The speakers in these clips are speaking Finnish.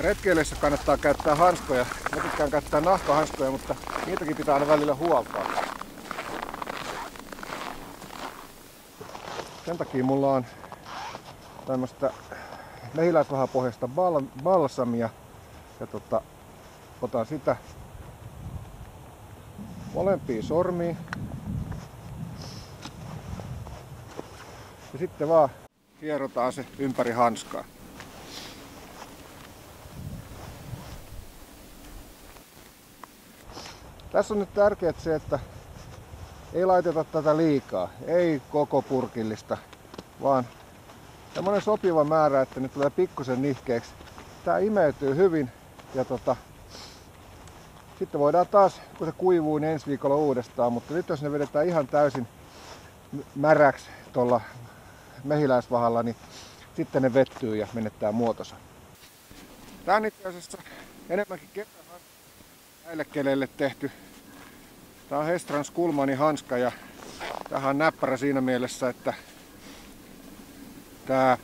Retkeilyssä kannattaa käyttää hanskoja. Mä tykkään käyttää nahkahanskoja, mutta niitäkin pitää aina välillä huoltaa. Sen takia mulla on tämmöstä mehiläisvahapohjasta bal- balsamia. Ja tota, otan sitä molempiin sormiin. Ja sitten vaan kierrotaan se ympäri hanskaa. Tässä on nyt tärkeää se, että ei laiteta tätä liikaa, ei koko purkillista, vaan semmoinen sopiva määrä, että nyt tulee pikkusen nihkeeksi. Tää imeytyy hyvin ja tota, sitten voidaan taas, kun se kuivuu, niin ensi viikolla uudestaan, mutta nyt jos ne vedetään ihan täysin märäksi tuolla mehiläisvahalla, niin sitten ne vettyy ja menettää muotonsa. Tää on itse asiassa enemmänkin kesähanska näille tehty. Tää on Hestran Skulmanin hanska ja tähän näppärä siinä mielessä, että tää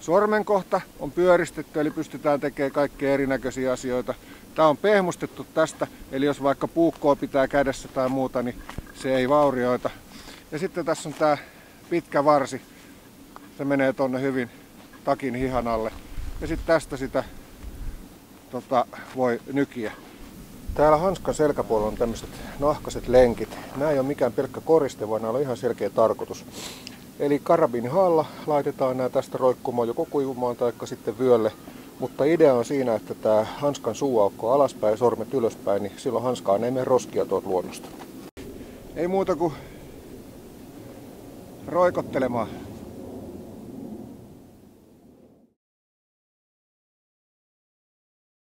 sormenkohta on pyöristetty, eli pystytään tekemään kaikkea erinäköisiä asioita. Tää on pehmustettu tästä, eli jos vaikka puukkoa pitää kädessä tai muuta, niin se ei vaurioita. Ja sitten tässä on tää pitkä varsi. Se menee tonne hyvin takin hihan alle. Ja sitten tästä sitä tota, voi nykiä. Täällä hanskan selkäpuolella on tämmöiset nahkaset lenkit. Nämä ei ole mikään pelkkä koriste, vaan nämä on ihan selkeä tarkoitus. Eli karabinihalla laitetaan nämä tästä roikkumaan joko kuivumaan tai sitten vyölle. Mutta idea on siinä, että tämä hanskan suuaukko alaspäin ja sormet ylöspäin, niin silloin hanskaan ei mene roskia tuolta luonnosta. Ei muuta kuin roikottelemaan.